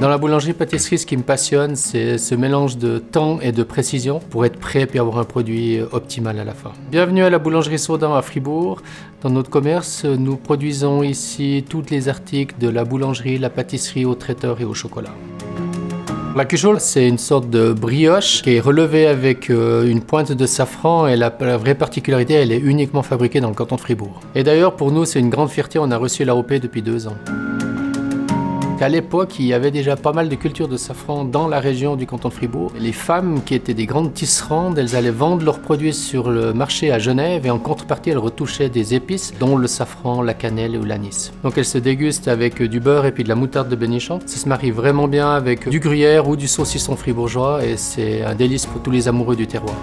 Dans la boulangerie-pâtisserie, ce qui me passionne, c'est ce mélange de temps et de précision pour être prêt et avoir un produit optimal à la fin. Bienvenue à la boulangerie Saudan à Fribourg. Dans notre commerce, nous produisons ici tous les articles de la boulangerie, la pâtisserie, au traiteur et au chocolat. La cuchole, c'est une sorte de brioche qui est relevée avec euh, une pointe de safran et la, vraie particularité, elle est uniquement fabriquée dans le canton de Fribourg. Et d'ailleurs, pour nous, c'est une grande fierté, on a reçu l'AOP depuis deux ans. À l'époque, il y avait déjà pas mal de cultures de safran dans la région du canton de Fribourg. Les femmes qui étaient des grandes tisserandes, elles allaient vendre leurs produits sur le marché à Genève et en contrepartie, elles retouchaient des épices, dont le safran, la cannelle ou l'anis. Donc elles se dégustent avec du beurre et puis de la moutarde de Bénichamp. Ça se marie vraiment bien avec du gruyère ou du saucisson fribourgeois et c'est un délice pour tous les amoureux du terroir.